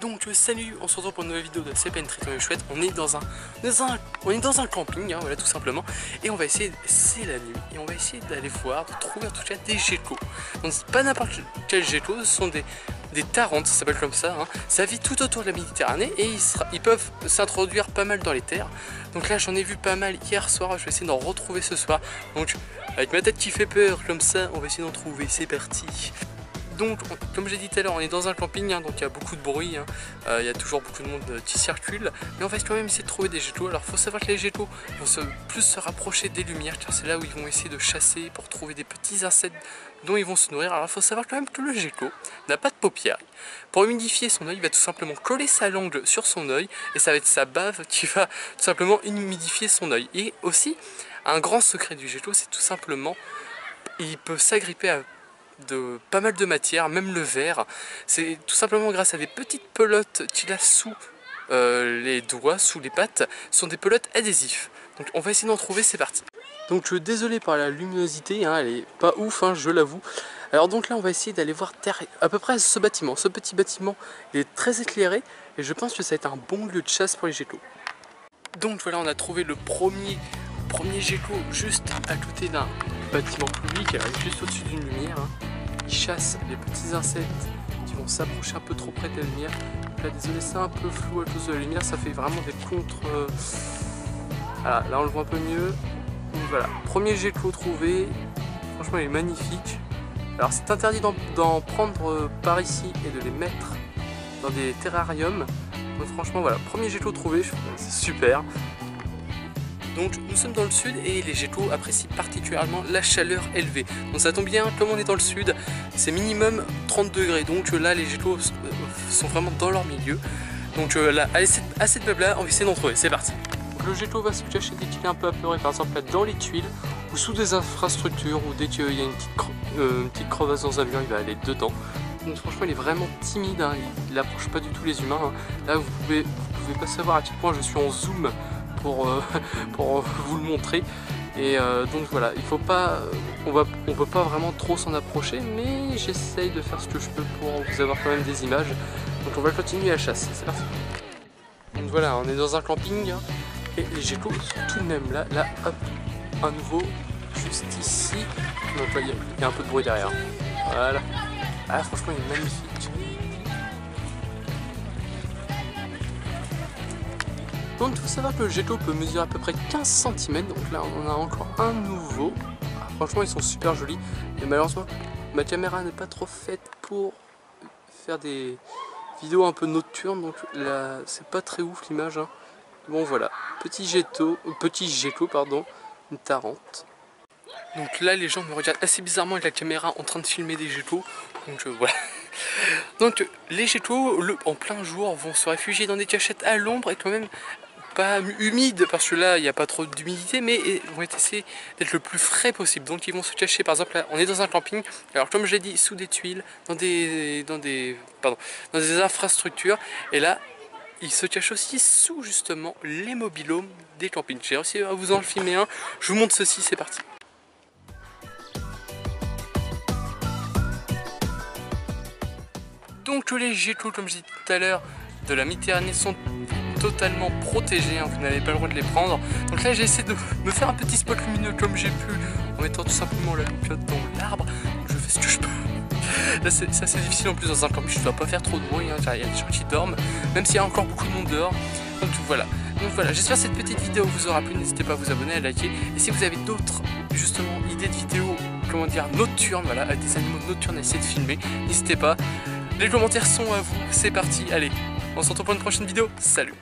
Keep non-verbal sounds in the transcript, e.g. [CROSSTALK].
Donc salut, on se retrouve pour une nouvelle vidéo de pas une très chouette. On est dans un, on est dans un camping, hein, voilà tout simplement. Et on va essayer, c'est la nuit, et on va essayer d'aller voir, de trouver en tout cas des geckos. Donc pas n'importe quel gecko, ce sont des, des tarantes, ça s'appelle comme ça. Hein. Ça vit tout autour de la Méditerranée et ils, ils peuvent s'introduire pas mal dans les terres. Donc là j'en ai vu pas mal hier soir, je vais essayer d'en retrouver ce soir. Donc avec ma tête qui fait peur comme ça, on va essayer d'en trouver, c'est parti donc, comme j'ai dit tout à l'heure, on est dans un camping, hein, donc il y a beaucoup de bruit, hein. euh, il y a toujours beaucoup de monde euh, qui circule, mais on va quand même essayer de trouver des jetos. Alors, il faut savoir que les jetos vont plus se rapprocher des lumières, car c'est là où ils vont essayer de chasser pour trouver des petits insectes dont ils vont se nourrir. Alors, il faut savoir quand même que le gecko n'a pas de paupières. Pour humidifier son œil, il va tout simplement coller sa langue sur son œil, et ça va être sa bave qui va tout simplement humidifier son œil. Et aussi, un grand secret du gecko, c'est tout simplement, il peut s'agripper à de pas mal de matière, même le verre. C'est tout simplement grâce à des petites pelotes qu'il a sous euh, les doigts, sous les pattes, ce sont des pelotes adhésifs. Donc on va essayer d'en trouver, c'est parti. Donc je suis désolé par la luminosité, hein, elle est pas ouf, hein, je l'avoue. Alors donc là on va essayer d'aller voir terre, à peu près ce bâtiment. Ce petit bâtiment il est très éclairé et je pense que ça va être un bon lieu de chasse pour les geckos. Donc voilà on a trouvé le premier, premier gecko juste à côté d'un bâtiment public, juste au-dessus d'une lumière. Hein chasse les petits insectes qui vont s'approcher un peu trop près de la lumière. là, désolé, c'est un peu flou à cause de la lumière, ça fait vraiment des contre... Euh, voilà, là on le voit un peu mieux. Donc voilà, premier jet clos trouvé. Franchement, il est magnifique. Alors, c'est interdit d'en prendre euh, par ici et de les mettre dans des terrariums. Donc franchement, voilà, premier jet clos trouvé, c'est super. Donc nous sommes dans le sud et les geckos apprécient particulièrement la chaleur élevée. Donc ça tombe bien, comme on est dans le sud, c'est minimum 30 degrés. Donc là les geckos sont vraiment dans leur milieu. Donc euh, là, assez de blabla, on va essayer d'en trouver, c'est parti. Le gecko va se cacher dès qu'il est un peu apeuré, par exemple là dans les tuiles ou sous des infrastructures ou dès qu'il y a une petite, euh, crevasse dans un mur, il va aller dedans. Donc franchement il est vraiment timide, hein. il n'approche pas du tout les humains. Hein. Là vous pouvez, vous pouvez pas savoir à quel point je suis en zoom pour, euh, [LAUGHS] pour vous le montrer. Et euh, donc voilà, il faut pas, on va, on peut pas vraiment trop s'en approcher, mais j'essaye de faire ce que je peux pour vous avoir quand même des images. Donc on va continuer la chasse, c'est parti. Donc voilà, on est dans un camping hein, et les geckos tout de même là, là hop, à nouveau, juste ici. Donc il y, y, a un peu de bruit derrière. Voilà. Ah franchement il est magnifique. Donc il faut savoir que le gecko peut mesurer à peu près 15 cm, donc là on a encore un nouveau. Ah, franchement ils sont super jolis, et malheureusement ma caméra n'est pas trop faite pour faire des vidéos un peu nocturnes, donc là c'est pas très ouf l'image. Hein. Bon voilà, petit gecko, euh, petit gecko pardon, une tarente. Donc là les gens me regardent assez bizarrement avec la caméra en train de filmer des geckos, donc euh, voilà. [LAUGHS] Donc les geckos en plein jour vont se réfugier dans des cachettes à l'ombre et quand même pas humide parce que là il n'y a pas trop d'humidité mais ils vont essayer d'être le plus frais possible. Donc ils vont se cacher par exemple là on est dans un camping. Alors comme je l'ai dit sous des tuiles dans des dans des pardon dans des infrastructures. Et là ils se cachent aussi sous justement les mobilhomes des campings. J'ai réussi à vous en filmer un. Je vous montre ceci c'est parti. Donc les geckos comme je dit tout à l'heure de la Méditerranée sont totalement protégés, hein, vous n'avez pas le droit de les prendre. Donc là j'ai essayé de me faire un petit spot lumineux comme j'ai pu en mettant tout simplement la loupe dans l'arbre. Je fais ce que je peux. Là c'est assez difficile en plus dans un campus, je dois pas faire trop de bruit, hein, il y a des gens qui dorment, même s'il y a encore beaucoup de monde dehors. Donc voilà. Donc voilà, j'espère que cette petite vidéo vous aura plu, n'hésitez pas à vous abonner, à liker. Et si vous avez d'autres justement idées de vidéos, comment dire, nocturnes, voilà, des animaux nocturnes à essayer de filmer, n'hésitez pas. Les commentaires sont à vous, c'est parti, allez, on se retrouve pour une prochaine vidéo, salut